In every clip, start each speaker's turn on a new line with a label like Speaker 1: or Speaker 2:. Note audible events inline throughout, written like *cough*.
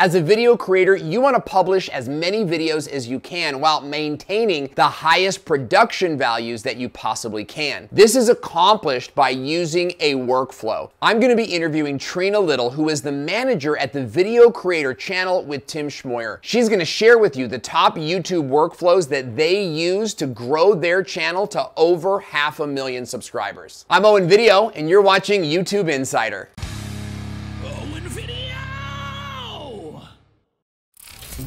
Speaker 1: As a video creator, you wanna publish as many videos as you can while maintaining the highest production values that you possibly can. This is accomplished by using a workflow. I'm gonna be interviewing Trena Little, who is the manager at the Video Creator channel with Tim Schmoyer. She's gonna share with you the top YouTube workflows that they use to grow their channel to over half a million subscribers. I'm Owen Video, and you're watching YouTube Insider.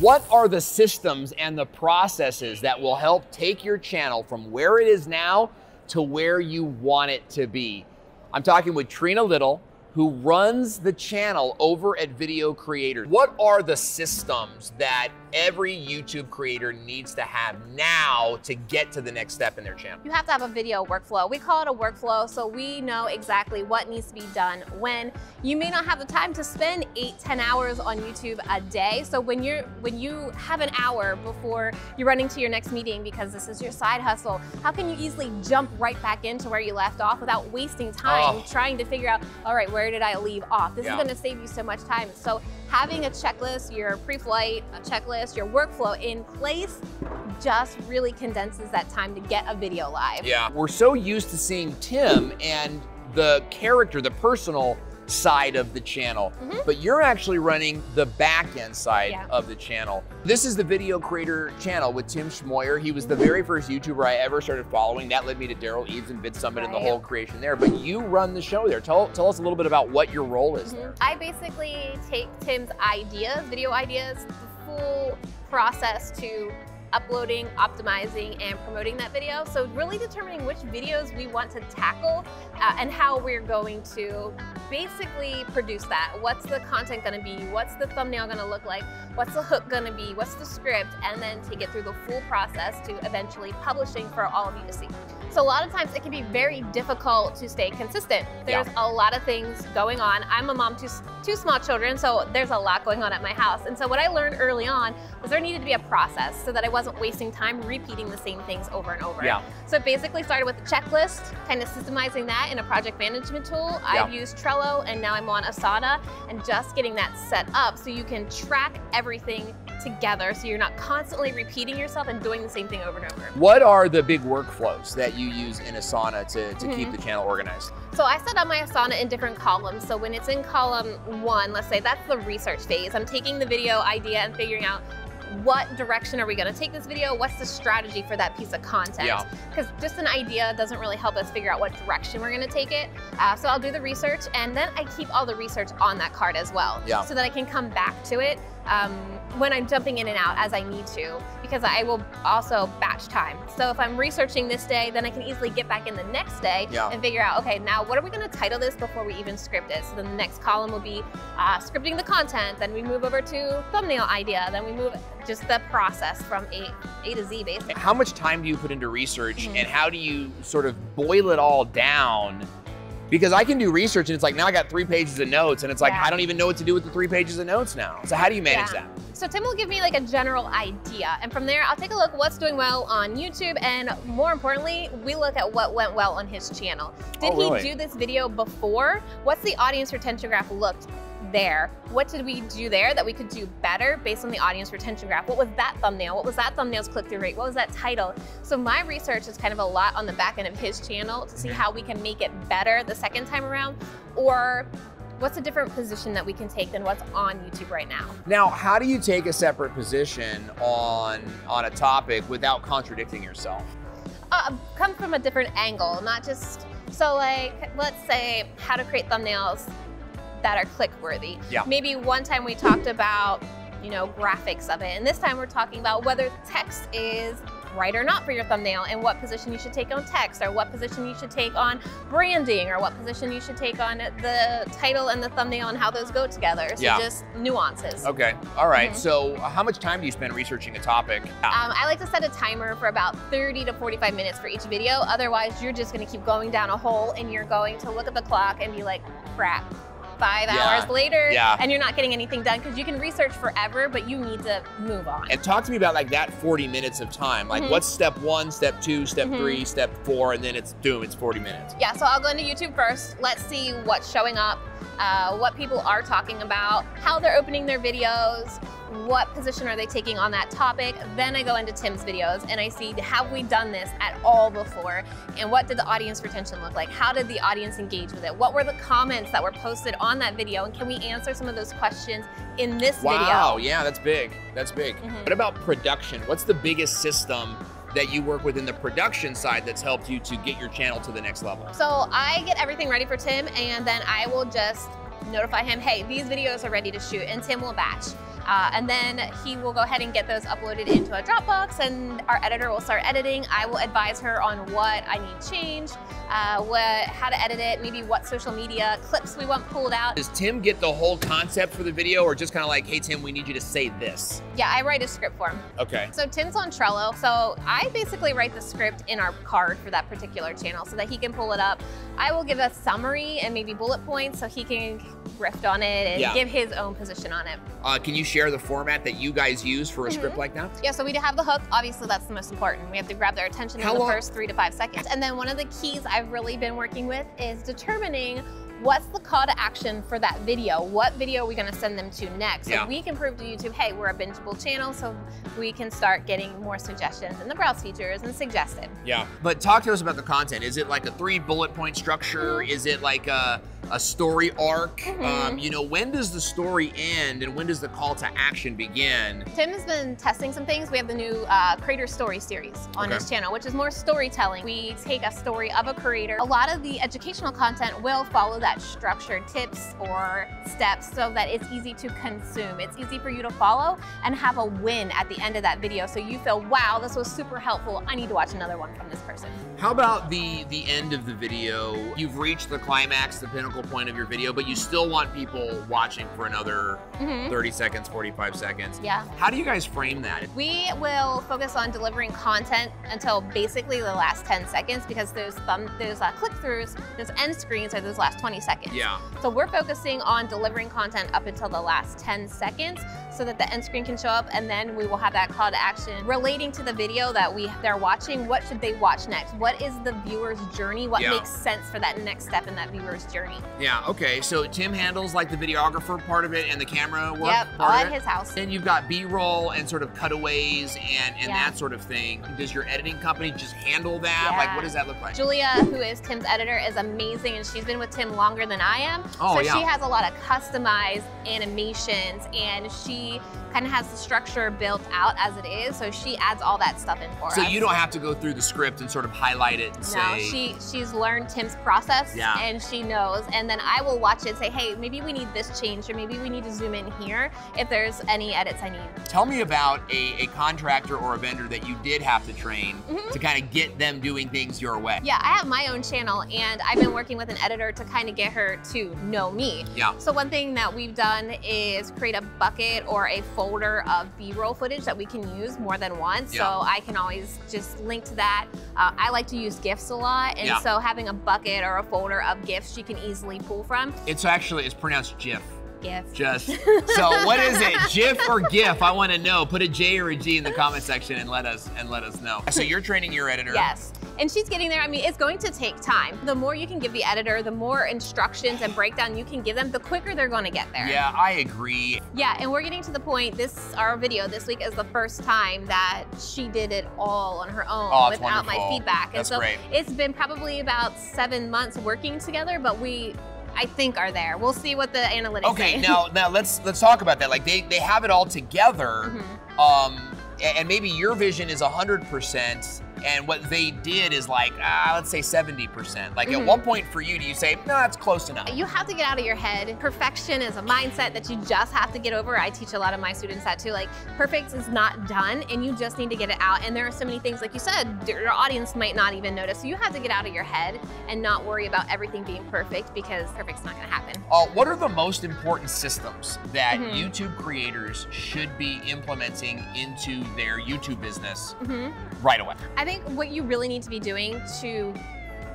Speaker 1: What are the systems and the processes that will help take your channel from where it is now to where you want it to be? I'm talking with Trena Little, who runs the channel over at Video Creator. What are the systems that every YouTube creator needs to have now to get to the next step in their channel?
Speaker 2: You have to have a video workflow. We call it a workflow so we know exactly what needs to be done when. You may not have the time to spend eight, 10 hours on YouTube a day. So when you're when you have an hour before you're running to your next meeting because this is your side hustle, how can you easily jump right back into where you left off without wasting time
Speaker 1: Oh.
Speaker 2: trying to figure out, all right, where did I leave off? This
Speaker 1: Yeah.
Speaker 2: is gonna save you so much time. So having a checklist, your pre-flight, checklist, your workflow in place just really condenses that time to get a video live.
Speaker 1: Yeah. We're so used to seeing Tim and the character, the personal side of the channel,
Speaker 2: Mhm.
Speaker 1: but you're actually running the back end side
Speaker 2: Yeah.
Speaker 1: of the channel. This is the video creator channel with Tim Schmoyer. He was the very first YouTuber I ever started following. That led me to Derral Eves and VidSummit and the whole creation there. But you run the show there. Tell, tell us a little bit about what your role is there.
Speaker 2: Mhm. I basically take Tim's ideas, video ideas, the full process to uploading, optimizing, and promoting that video. So really determining which videos we want to tackle uh, and how we're going to basically produce that. What's the content gonna be? What's the thumbnail gonna look like? What's the hook gonna be? What's the script? And then take it through the full process to eventually publishing for all of you to see. So a lot of times it can be very difficult to stay consistent. There's a lot of things going on. I'm a mom to two small children, so there's a lot going on at my house. And so what I learned early on was there needed to be a process so that I wasn't wasting time repeating the same things over and over.
Speaker 1: Yeah.
Speaker 2: So it basically started with a checklist, kind of systemizing that in a project management tool.
Speaker 1: Yeah.
Speaker 2: I've used Trello and now I'm on Asana and just getting that set up so you can track everything together so you're not constantly repeating yourself and doing the same thing over and over.
Speaker 1: What are the big workflows that you use in Asana to, to keep
Speaker 2: Mhm.
Speaker 1: the channel organized?
Speaker 2: So I set up my Asana in different columns. So when it's in column one, let's say that's the research phase. I'm taking the video idea and figuring out what direction are we gonna take this video? What's the strategy for that piece of content?
Speaker 1: Yeah.
Speaker 2: Because just an idea doesn't really help us figure out what direction we're gonna take it. Uh, so I'll do the research and then I keep all the research on that card as well.
Speaker 1: Yeah.
Speaker 2: So that I can come back to it um, when I'm jumping in and out as I need to because I will also batch time. So if I'm researching this day, then I can easily get back in the next day
Speaker 1: Yeah.
Speaker 2: and figure out, okay, now what are we gonna title this before we even script it? So then the next column will be uh, scripting the content, then we move over to thumbnail idea, then we move just the process from A, A to Z basically.
Speaker 1: How much time do you put into research
Speaker 2: Mhm.
Speaker 1: and how do you sort of boil it all down? Because I can do research and it's like now I got three pages of notes and it's like
Speaker 2: Yeah.
Speaker 1: I don't even know what to do with the three pages of notes now. So how do you manage
Speaker 2: Yeah.
Speaker 1: that?
Speaker 2: So Tim will give me like a general idea, and from there I'll take a look what's doing well on YouTube, and more importantly, we look at what went well on his channel. Did
Speaker 1: Oh, really?
Speaker 2: he do this video before? What's the audience retention graph looked there? What did we do there that we could do better based on the audience retention graph? What was that thumbnail? What was that thumbnail's click-through rate? What was that title? So my research is kind of a lot on the back end of his channel to see how we can make it better the second time around, or what's a different position that we can take than what's on YouTube right now.
Speaker 1: Now, how do you take a separate position on on a topic without contradicting yourself?
Speaker 2: uh, come from a different angle, not just so like let's say how to create thumbnails that are click worthy.
Speaker 1: Yeah.
Speaker 2: Maybe one time we talked about you know graphics of it, and this time we're talking about whether text is right or not for your thumbnail and what position you should take on text or what position you should take on branding or what position you should take on the title and the thumbnail and how those go together so
Speaker 1: Yeah.
Speaker 2: just nuances
Speaker 1: Okay. All right.
Speaker 2: Mhm.
Speaker 1: So, how much time do you spend researching a topic?
Speaker 2: Um, I like to set a timer for about 30 to 45 minutes for each video. Otherwise, you're just going to keep going down a hole and you're going to look at the clock and be like, crap, five
Speaker 1: Yeah.
Speaker 2: hours later
Speaker 1: Yeah.
Speaker 2: and you're not getting anything done because you can research forever, but you need to move on.
Speaker 1: And talk to me about like that 40 minutes of time. Like
Speaker 2: Mhm.
Speaker 1: what's step one, step two, step
Speaker 2: Mhm.
Speaker 1: three, step four, and then it's doom, it's 40 minutes.
Speaker 2: Yeah, so I'll go into YouTube first. Let's see what's showing up, uh, what people are talking about, how they're opening their videos, what position are they taking on that topic. Then I go into Tim's videos and I see have we done this at all before? And what did the audience retention look like? How did the audience engage with it? What were the comments that were posted on that video? And can we answer some of those questions in this
Speaker 1: Wow,
Speaker 2: video?
Speaker 1: Wow, yeah, that's big. That's big.
Speaker 2: Mhm.
Speaker 1: What about production? What's the biggest system that you work with in the production side that's helped you to get your channel to the next level?
Speaker 2: So I get everything ready for Tim and then I will just notify him, hey, these videos are ready to shoot and Tim will batch. Uh, and then he will go ahead and get those uploaded into a Dropbox and our editor will start editing. I will advise her on what I need changed, uh, what, how to edit it, maybe what social media clips we want pulled out.
Speaker 1: Does Tim get the whole concept for the video or just kind of like, hey, Tim, we need you to say this?
Speaker 2: Yeah, I write a script for him.
Speaker 1: Okay.
Speaker 2: So Tim's on Trello, so I basically write the script in our card for that particular channel so that he can pull it up. I will give a summary and maybe bullet points so he can riff on it and
Speaker 1: Yeah.
Speaker 2: give his own position on it.
Speaker 1: Uh, can you share the format that you guys use for a
Speaker 2: Mhm.
Speaker 1: script like that?
Speaker 2: Yeah, so we have the hook. Obviously, that's the most important. We have to grab their attention
Speaker 1: How
Speaker 2: in the
Speaker 1: long-
Speaker 2: first three to five seconds. And then one of the keys I've really been working with is determining what's the call to action for that video? What video are we gonna send them to next? So
Speaker 1: Yeah.
Speaker 2: we can prove to YouTube, hey, we're a bingeable channel, so we can start getting more suggestions in the browse features and suggested.
Speaker 1: Yeah. But talk to us about the content. Is it like a three bullet point structure? Is it like a, a story arc?
Speaker 2: Mhm.
Speaker 1: Um, you know, when does the story end and when does the call to action begin?
Speaker 2: Tim has been testing some things. We have the new uh, Creator Story series on
Speaker 1: Okay.
Speaker 2: his channel, which is more storytelling. We take a story of a creator. A lot of the educational content will follow that structured tips or steps so that it's easy to consume. It's easy for you to follow and have a win at the end of that video. So you feel, wow, this was super helpful. I need to watch another one from this person.
Speaker 1: How about the the end of the video? You've reached the climax, the pinnacle point of your video, but you still want people watching for another
Speaker 2: Mhm.
Speaker 1: 30 seconds, 45 seconds.
Speaker 2: Yeah.
Speaker 1: How do you guys frame that?
Speaker 2: We will focus on delivering content until basically the last 10 seconds because those thumb, those uh, click-throughs, those end screens are those last 20 seconds.
Speaker 1: Yeah.
Speaker 2: So we're focusing on delivering content up until the last 10 seconds so that the end screen can show up and then we will have that call to action relating to the video that we they're watching. What should they watch next? What is the viewer's journey? What
Speaker 1: Yeah.
Speaker 2: makes sense for that next step in that viewer's journey?
Speaker 1: Yeah, okay. So Tim handles like the videographer part of it and the camera work
Speaker 2: yep, all at his house.
Speaker 1: Then you've got B-roll and sort of cutaways and, and
Speaker 2: Yeah.
Speaker 1: that sort of thing. Does your editing company just handle that?
Speaker 2: Yeah.
Speaker 1: Like, what does that look like?
Speaker 2: Julia, who is Tim's editor, is amazing and she's been with Tim longer than I am.
Speaker 1: Oh,
Speaker 2: so she has a lot of customized animations and she kind of has the structure built out as it is. So she adds all that stuff in for
Speaker 1: So
Speaker 2: us.
Speaker 1: you don't have to go through the script and sort of highlight it and
Speaker 2: No,
Speaker 1: say,
Speaker 2: she she's learned Tim's process
Speaker 1: Yeah.
Speaker 2: and she knows. And then I will watch it and say, hey, maybe we need this change or maybe we need to zoom in here if there's any edits I need.
Speaker 1: tell me about a, a contractor or a vendor that you did have to train
Speaker 2: Mhm.
Speaker 1: to kind of get them doing things your way.
Speaker 2: Yeah, I have my own channel and I've been working with an editor to kind of get her to know me.
Speaker 1: Yeah.
Speaker 2: So one thing that we've done is create a bucket or a folder of B-roll footage that we can use more than once.
Speaker 1: Yeah.
Speaker 2: So I can always just link to that. Uh, I like to use GIFs a lot. And
Speaker 1: Yeah.
Speaker 2: so having a bucket or a folder of GIFs she can easily pull from.
Speaker 1: It's actually, it's pronounced GIF.
Speaker 2: GIF.
Speaker 1: Just, *laughs* so what is it, GIF or GIF? I want to know. Put a J or a G in the comment section and let us, and let us know. So you're training your editor.
Speaker 2: Yes. And she's getting there. I mean, it's going to take time. The more you can give the editor, the more instructions and breakdown you can give them, the quicker they're going to get there.
Speaker 1: Yeah, I agree.
Speaker 2: Yeah, and we're getting to the point, this, our video this week is the first time that she did it all on her own
Speaker 1: Oh,
Speaker 2: without my
Speaker 1: wonderful.
Speaker 2: feedback.
Speaker 1: That's
Speaker 2: and so
Speaker 1: great.
Speaker 2: it's been probably about seven months working together, but we, I think, are there. We'll see what the analytics
Speaker 1: Okay,
Speaker 2: say.
Speaker 1: now now let's let's talk about that. Like they they have it all together,
Speaker 2: Mhm.
Speaker 1: um, and maybe your vision is hundred percent, and what they did is like ah, let's say seventy percent. Like at
Speaker 2: Mhm.
Speaker 1: what point for you do you say no, that's close enough?
Speaker 2: You have to get out of your head. Perfection is a mindset that you just have to get over. I teach a lot of my students that too. Like, perfect is not done, and you just need to get it out. And there are so many things, like you said, your audience might not even notice. So you have to get out of your head and not worry about everything being perfect because perfect's not going to happen.
Speaker 1: Uh, what are the most important systems that
Speaker 2: Mhm.
Speaker 1: YouTube creators should be implementing into their YouTube business
Speaker 2: hmm
Speaker 1: right away?
Speaker 2: I think what you really need to be doing to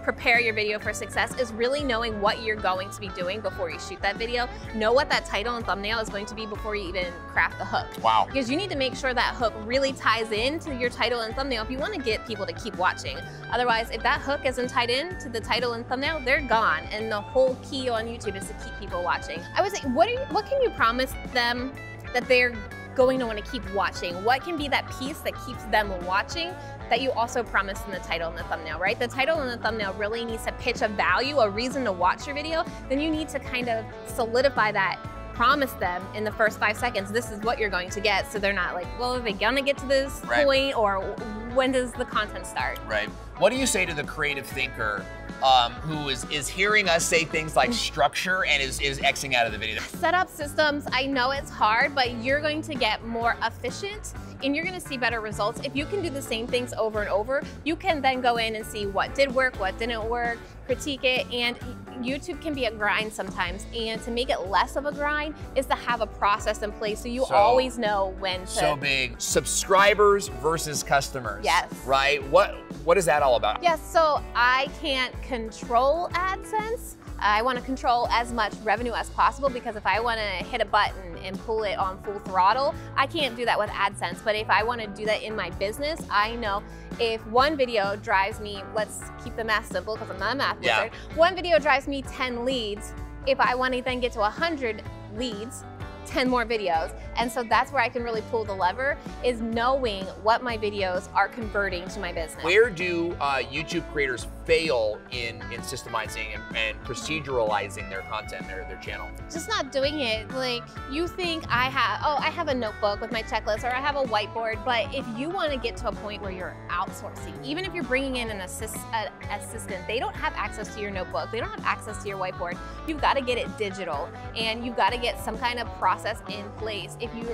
Speaker 2: prepare your video for success is really knowing what you're going to be doing before you shoot that video. Know what that title and thumbnail is going to be before you even craft the hook.
Speaker 1: Wow.
Speaker 2: Because you need to make sure that hook really ties into your title and thumbnail if you want to get people to keep watching. Otherwise, if that hook isn't tied in to the title and thumbnail, they're gone. And the whole key on YouTube is to keep people watching. I would say, what, are you, what can you promise them that they're going to want to keep watching? What can be that piece that keeps them watching that you also promised in the title and the thumbnail, right? The title and the thumbnail really needs to pitch a value, a reason to watch your video. Then you need to kind of solidify that promise them in the first five seconds, this is what you're going to get. So they're not like, well, are they gonna get to this right. point or when does the content start?
Speaker 1: Right. What do you say to the creative thinker um, who is, is hearing us say things like structure and is, is Xing out of the video?
Speaker 2: Set up systems, I know it's hard, but you're going to get more efficient and you're gonna see better results. If you can do the same things over and over, you can then go in and see what did work, what didn't work, critique it, and YouTube can be a grind sometimes. And to make it less of a grind is to have a process in place so you so, always know when to.
Speaker 1: So big. Subscribers versus customers.
Speaker 2: Yes.
Speaker 1: Right? What what is that all about?
Speaker 2: Yes, so I can't control AdSense. I want to control as much revenue as possible because if I want to hit a button and pull it on full throttle, I can't do that with AdSense. But if I want to do that in my business, I know if one video drives me, let's keep the math simple because I'm not a math yeah. wizard, one video drives me 10 leads, if I want to then get to 100 leads, 10 more videos. And so that's where I can really pull the lever is knowing what my videos are converting to my business.
Speaker 1: Where do uh, YouTube creators fail in, in systemizing and, and proceduralizing their content, their, their channel?
Speaker 2: Just not doing it. Like you think I have, oh, I have a notebook with my checklist or I have a whiteboard, but if you want to get to a point where you're outsourcing, even if you're bringing in an assist, an assistant, they don't have access to your notebook. They don't have access to your whiteboard. You've got to get it digital and you've got to get some kind of process in place. If you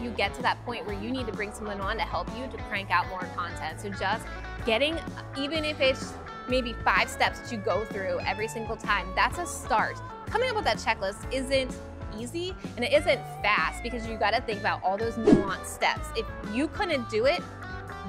Speaker 2: you get to that point where you need to bring someone on to help you to crank out more content. So just getting, even if it's maybe five steps that you go through every single time, that's a start. Coming up with that checklist isn't easy and it isn't fast because you gotta think about all those nuanced steps. If you couldn't do it,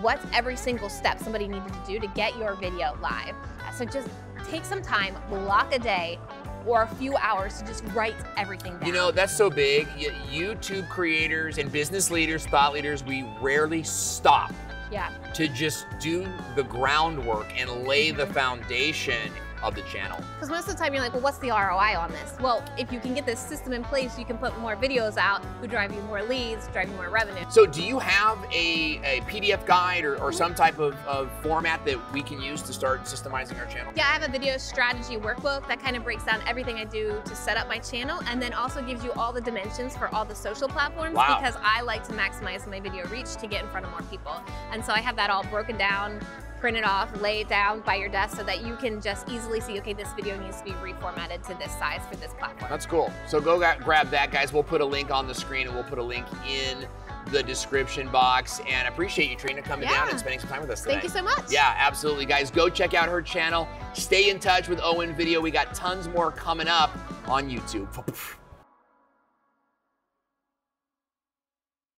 Speaker 2: what's every single step somebody needed to do to get your video live? So just take some time, block a day, or a few hours to just write everything down.
Speaker 1: You know, that's so big. YouTube creators and business leaders, thought leaders, we rarely stop
Speaker 2: yeah.
Speaker 1: to just do the groundwork and lay the mm-hmm. foundation of the channel.
Speaker 2: Because most of the time you're like, well, what's the ROI on this? Well, if you can get this system in place, you can put more videos out who drive you more leads, drive you more revenue.
Speaker 1: So do you have a, a PDF guide or, or some type of, of format that we can use to start systemizing our channel?
Speaker 2: Yeah, I have a video strategy workbook that kind of breaks down everything I do to set up my channel and then also gives you all the dimensions for all the social platforms
Speaker 1: wow.
Speaker 2: because I like to maximize my video reach to get in front of more people. And so I have that all broken down print it off, lay it down by your desk so that you can just easily see, okay, this video needs to be reformatted to this size for this platform.
Speaker 1: That's cool. So go grab that, guys. We'll put a link on the screen and we'll put a link in the description box. And I appreciate you, Trena, coming yeah. down and spending some time with us today.
Speaker 2: Thank you so much.
Speaker 1: Yeah, absolutely. Guys, go check out her channel. Stay in touch with Owen Video. We got tons more coming up on YouTube. *laughs*